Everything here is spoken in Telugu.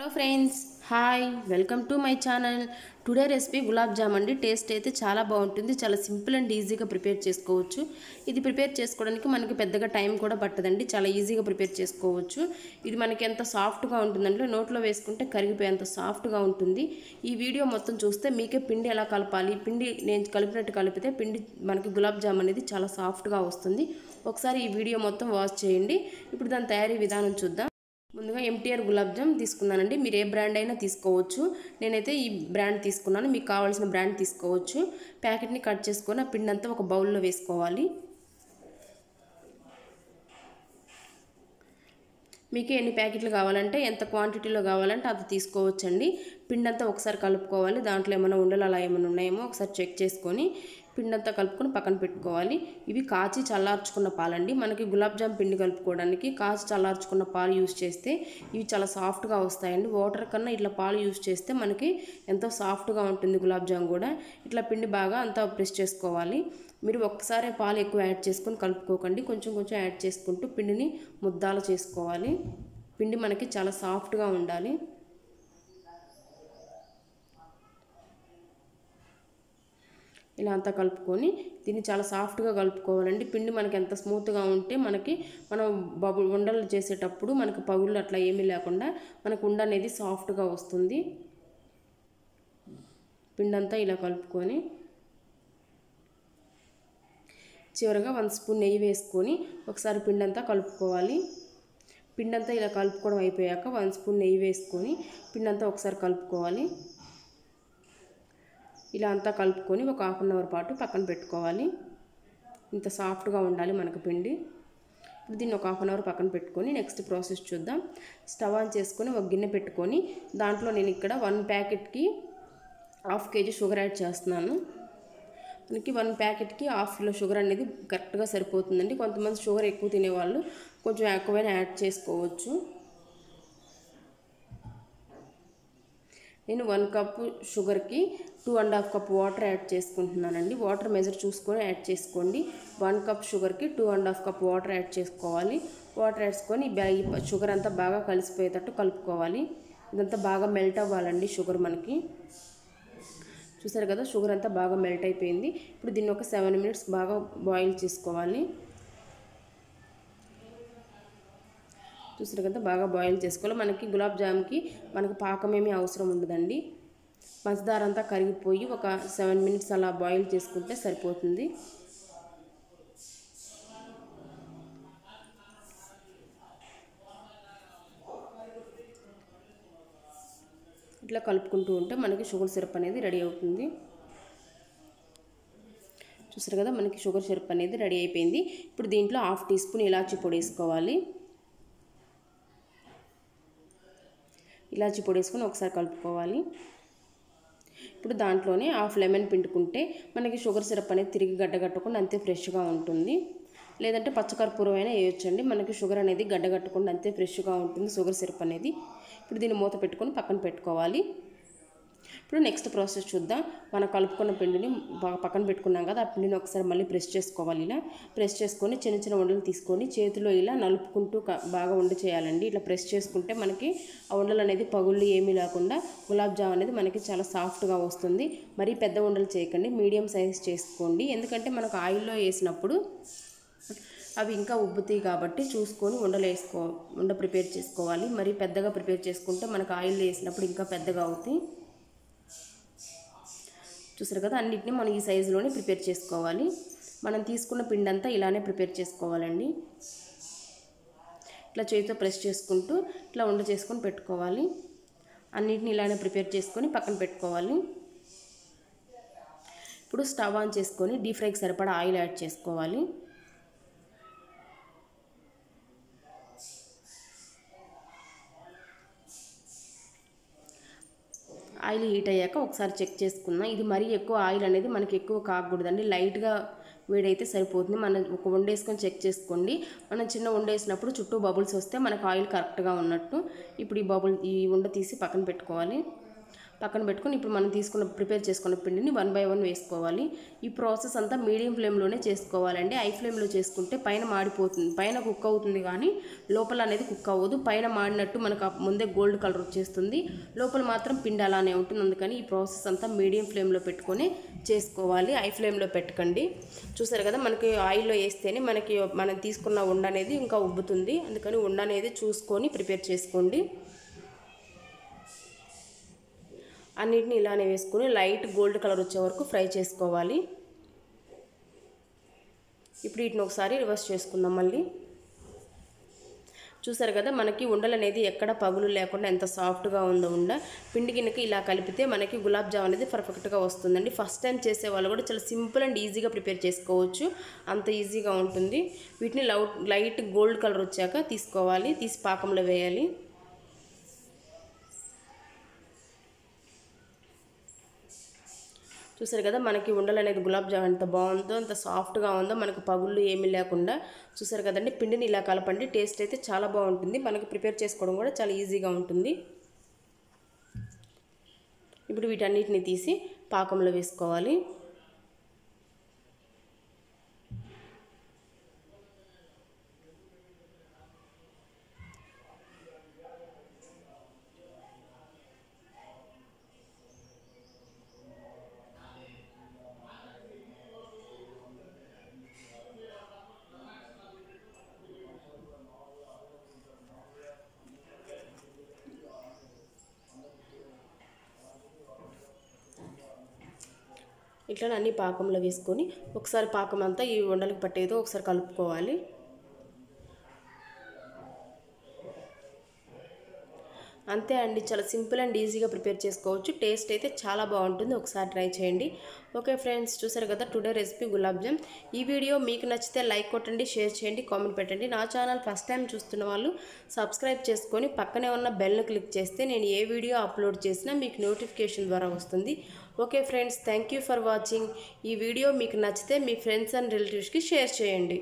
Hello friends hi welcome to my channel. Today recipe gulab jam అండి. టేస్ట్ అయితే చాలా బాగుంటుంది. చాలా సింపుల్ అండ్ ఈజీగా ప్రిపేర్ చేసుకోవచ్చు. ఇది ప్రిపేర్ చేసుకోవడానికి మనకి పెద్దగా టైం కూడా పట్టదండి. చాలా ఈజీగా ప్రిపేర్ చేసుకోవచ్చు. ఇది మనకి ఎంత సాఫ్ట్గా ఉంటుందంటే నోట్లో వేసుకుంటే కరిగిపోయేంత సాఫ్ట్గా ఉంటుంది. ఈ వీడియో మొత్తం చూస్తే మీకే పిండి ఎలా కలపాలి? పిండి నేను కలిపినట్టు కలిపితే పిండి మనకి గులాబ్ జామ్ అనేది చాలా సాఫ్ట్గా వస్తుంది. ఒకసారి ఈ వీడియో మొత్తం వాచ్ చేయండి. ఇప్పుడు దాని తయారీ విధానం చూద్దాం. ముందుగా ఎంటీఆర్ గులాబ్ జామ్ తీసుకున్నానండి. మీరు ఏ బ్రాండ్ అయినా తీసుకోవచ్చు. నేనైతే ఈ బ్రాండ్ తీసుకున్నాను. మీకు కావాల్సిన బ్రాండ్ తీసుకోవచ్చు. ప్యాకెట్ని కట్ చేసుకొని ఆ పిండి అంతా ఒక బౌల్లో వేసుకోవాలి. మీకు ఎన్ని ప్యాకెట్లు కావాలంటే ఎంత క్వాంటిటీలో కావాలంటే అది తీసుకోవచ్చండి. పిండంతా అంతా ఒకసారి కలుపుకోవాలి. దాంట్లో ఏమైనా ఉండలు అలా ఏమైనా ఉన్నాయేమో ఒకసారి చెక్ చేసుకొని పిండి అంతా కలుపుకొని పక్కన పెట్టుకోవాలి. ఇవి కాచి చల్లార్చుకున్న పాలండి. మనకి గులాబ్ జామ్ పిండి కలుపుకోవడానికి కాచి చల్లార్చుకున్న పాలు యూస్ చేస్తే ఇవి చాలా సాఫ్ట్గా వస్తాయండి. వాటర్ కన్నా ఇట్లా పాలు యూస్ చేస్తే మనకి ఎంతో సాఫ్ట్గా ఉంటుంది గులాబ్ జామ్ కూడా. ఇట్లా పిండి బాగా అంతా ప్రెస్ చేసుకోవాలి. మీరు ఒక్కసారే పాలు ఎక్కువ యాడ్ చేసుకొని కలుపుకోకండి. కొంచెం కొంచెం యాడ్ చేసుకుంటూ పిండిని ముద్దాలు చేసుకోవాలి. పిండి మనకి చాలా సాఫ్ట్గా ఉండాలి. ఇలా అంతా కలుపుకొని దీన్ని చాలా సాఫ్ట్గా కలుపుకోవాలండి. పిండి మనకి ఎంత స్మూత్గా ఉంటే మనకి మనం బబుల్ ఉండలు చేసేటప్పుడు మనకి పగుళ్ళు అట్లా ఏమీ లేకుండా మనకు ఉండ అనేది సాఫ్ట్గా వస్తుంది. పిండి అంతా ఇలా కలుపుకొని చివరగా వన్ స్పూన్ నెయ్యి వేసుకొని ఒకసారి పిండి అంతా కలుపుకోవాలి. పిండంతా ఇలా కలుపుకోవడం అయిపోయాక వన్ స్పూన్ నెయ్యి వేసుకొని పిండి అంతా ఒకసారి కలుపుకోవాలి. ఇలా అంతా కలుపుకొని ఒక హాఫ్ అన్ అవర్ పాటు పక్కన పెట్టుకోవాలి. ఇంత సాఫ్ట్గా ఉండాలి మనకు పిండి. ఇప్పుడు దీన్ని ఒక హాఫ్ అన్ అవర్ పక్కన పెట్టుకొని నెక్స్ట్ ప్రాసెస్ చూద్దాం. స్టవ్ ఆన్ చేసుకొని ఒక గిన్నె పెట్టుకొని దాంట్లో నేను ఇక్కడ వన్ ప్యాకెట్కి హాఫ్ కేజీ షుగర్ యాడ్ చేస్తున్నాను. మనకి వన్ ప్యాకెట్కి హాఫ్ కిలో షుగర్ అనేది కరెక్ట్గా సరిపోతుందండి. కొంతమంది షుగర్ ఎక్కువ తినేవాళ్ళు కొంచెం ఎక్కువైనా యాడ్ చేసుకోవచ్చు. నేను వన్ కప్ షుగర్కి two and half cup water add చేసుకుంటున్నానండి. వాటర్ మెజర్ చూసుకొని యాడ్ చేసుకోండి. వన్ కప్ షుగర్కి two and half cup water add చేసుకోవాలి. వాటర్ వేసుకొని ఈ షుగర్ అంతా బాగా కలిసిపోయేటట్టు కలుపుకోవాలి. ఇదంతా బాగా మెల్ట్ అవ్వాలండి షుగర్ మనకి. చూసారు కదా షుగర్ అంతా బాగా మెల్ట్ అయిపోయింది. ఇప్పుడు దీన్ని ఒక సెవెన్ మినిట్స్ బాగా బాయిల్ చేసుకోవాలి. చూసారు కదా బాగా బాయిల్ చేసుకోవాలి. మనకి గులాబ్ జామ్కి మనకు పాకం ఏమీ అవసరం ఉండదండి. పంచదార అంతా కరిగిపోయి ఒక సెవెన్ మినిట్స్ అలా బాయిల్ చేసుకుంటే సరిపోతుంది. ఇట్లా కలుపుకుంటూ ఉంటే మనకి షుగర్ సిరప్ అనేది రెడీ అవుతుంది. చూసారు కదా మనకి షుగర్ సిరప్ అనేది రెడీ అయిపోయింది. ఇప్పుడు దీంట్లో హాఫ్ టీ స్పూన్ ఇలాచి పొడి వేసుకోవాలి. ఇలాచి పొడి వేసుకొని ఒకసారి కలుపుకోవాలి. ఇప్పుడు దాంట్లోనే హాఫ్ లెమన్ పిండుకుంటే మనకి షుగర్ సిరప్ అనేది తిరిగి గడ్డగట్టకుండా అంతే ఫ్రెష్గా ఉంటుంది. లేదంటే పచ్చకర్పూరం అయినా వేయొచ్చండి. మనకి షుగర్ అనేది గడ్డగట్టకుండా అంతే ఫ్రెష్గా ఉంటుంది. షుగర్ సిరప్ అనేది. ఇప్పుడు దీన్ని మూత పెట్టుకొని పక్కన పెట్టుకోవాలి. ఇప్పుడు నెక్స్ట్ ప్రాసెస్ చూద్దాం. మనం కలుపుకున్న పిండిని బాగా పక్కన పెట్టుకున్నాం కదా ఆ పిండిని ఒకసారి మళ్ళీ ప్రెస్ చేసుకోవాలి ఇలా. ప్రెస్ చేసుకొని చిన్న చిన్న ఉండలు తీసుకొని చేతిలో ఇలా నలుపుకుంటూ బాగా ఉండ చేయాలండి. ఇట్లా ప్రెస్ చేసుకుంటే మనకి ఆ ఉండలు అనేది పగుళ్ళు ఏమీ లేకుండా గులాబ్ జామ్ అనేది మనకి చాలా సాఫ్ట్గా వస్తుంది. మరీ పెద్ద ఉండలు చేయకండి మీడియం సైజ్ చేసుకోండి. ఎందుకంటే మనకు ఆయిల్లో వేసినప్పుడు అవి ఇంకా ఉబ్బుతాయి కాబట్టి చూసుకొని ఉండలు వేసుకో ఉండ ప్రిపేర్ చేసుకోవాలి. మరి పెద్దగా ప్రిపేర్ చేసుకుంటే మనకు ఆయిల్లో వేసినప్పుడు ఇంకా పెద్దగా అవుతాయి. చూసారు కదా అన్నిటిని మనం ఈ సైజులోనే ప్రిపేర్ చేసుకోవాలి. మనం తీసుకున్న పిండి అంతా ఇలానే ప్రిపేర్ చేసుకోవాలండి. ఇట్లా చేతితో ప్రెస్ చేసుకుంటూ ఇట్లా ఉండ చేసుకొని పెట్టుకోవాలి. అన్నిటిని ఇలానే ప్రిపేర్ చేసుకొని పక్కన పెట్టుకోవాలి. ఇప్పుడు స్టవ్ ఆన్ చేసుకొని డీప్ ఫ్రైకి సరిపడా ఆయిల్ యాడ్ చేసుకోవాలి. ఆయిల్ హీట్ అయ్యాక ఒకసారి చెక్ చేసుకుందాం ఇది మరీ ఎక్కువ ఆయిల్ అనేది మనకి ఎక్కువ కాకూడదండి. లైట్గా వేడైతే సరిపోతుంది. మనం ఒక వండేసుకొని చెక్ చేసుకోండి. మనం చిన్న వండేసినప్పుడు చుట్టూ బబుల్స్ వస్తే మనకు ఆయిల్ కరెక్ట్గా ఉన్నట్టు ఇప్పుడు ఈ బబుల్ ఈ ఉండ తీసి పక్కన పెట్టుకోవాలి. పక్కన పెట్టుకొని ఇప్పుడు మనం తీసుకున్న ప్రిపేర్ చేసుకున్న పిండిని వన్ బై వన్ వేసుకోవాలి. ఈ ప్రాసెస్ అంతా మీడియం ఫ్లేమ్లోనే చేసుకోవాలండి. హై ఫ్లేమ్లో చేసుకుంటే పైన మాడిపోతుంది పైన కుక్ అవుతుంది కానీ లోపల అనేది కుక్ అవ్వదు. పైన మాడినట్టు మనకు ఆ ముందే గోల్డ్ కలర్ వచ్చేస్తుంది. లోపల మాత్రం పిండి అలానే ఉంటుంది. అందుకని ఈ ప్రాసెస్ అంతా మీడియం ఫ్లేమ్లో పెట్టుకొని చేసుకోవాలి. హై ఫ్లేమ్లో పెట్టకండి. చూసారు కదా మనకి ఆయిల్లో వేస్తేనే మనకి మనం తీసుకున్న ఉండ అనేది ఇంకా ఉబ్బుతుంది. అందుకని ఉండ అనేది చూసుకొని ప్రిపేర్ చేసుకోండి. అన్నిటిని ఇలానే వేసుకొని లైట్ గోల్డ్ కలర్ వచ్చే వరకు ఫ్రై చేసుకోవాలి. ఇప్పుడు వీటిని ఒకసారి రివర్స్ చేసుకుందాం మళ్ళీ. చూసారు కదా మనకి ఉండలు అనేది ఎక్కడ పగులు లేకుండా ఎంత సాఫ్ట్గా ఉందో ఉండ. పిండి గిన్నెకి ఇలా కలిపితే మనకి గులాబ్ జామ్ అనేది పర్ఫెక్ట్గా వస్తుందండి. ఫస్ట్ టైం చేసే వాళ్ళు కూడా చాలా సింపుల్ అండ్ ఈజీగా ప్రిపేర్ చేసుకోవచ్చు. అంత ఈజీగా ఉంటుంది. వీటిని లైట్ గోల్డ్ కలర్ వచ్చాక తీసుకోవాలి తీసి పాకంలో వేయాలి. చూసారు కదా మనకి ఉండలు అనేది గులాబ్ జామ్ ఎంత బాగుందో అంత సాఫ్ట్గా ఉందో మనకు పగుళ్ళు ఏమీ లేకుండా చూసారు కదండి. పిండిని ఇలా కలపండి టేస్ట్ అయితే చాలా బాగుంటుంది. మనకి ప్రిపేర్ చేసుకోవడం కూడా చాలా ఈజీగా ఉంటుంది. ఇప్పుడు వీటన్నిటిని తీసి పాకంలో వేసుకోవాలి. ఇట్లా అన్ని పాకంలో వేసుకొని ఒకసారి పాకం అంతా ఈ ఉండలకు పట్టేదో ఒకసారి కలుపుకోవాలి. అంతే అండి. చాలా సింపుల్ అండ్ ఈజీగా ప్రిపేర్ చేసుకోవచ్చు. టేస్ట్ అయితే చాలా బాగుంటుంది. ఒకసారి ట్రై చేయండి. ఓకే ఫ్రెండ్స్ చూసారు కదా టుడే రెసిపీ గులాబ్ జామ్. ఈ వీడియో మీకు నచ్చితే లైక్ కొట్టండి షేర్ చేయండి కామెంట్ పెట్టండి. నా ఛానల్ ఫస్ట్ టైం చూస్తున్న వాళ్ళు సబ్స్క్రైబ్ చేసుకొని పక్కనే ఉన్న బెల్ను క్లిక్ చేస్తే నేను ఏ వీడియో అప్లోడ్ చేసినా మీకు నోటిఫికేషన్ ద్వారా వస్తుంది. Okay friends thank you for watching. ఈ వీడియో మీకు నచ్చితే మీ ఫ్రెండ్స్ అండ్ రిలేటివ్స్కి షేర్ చేయండి.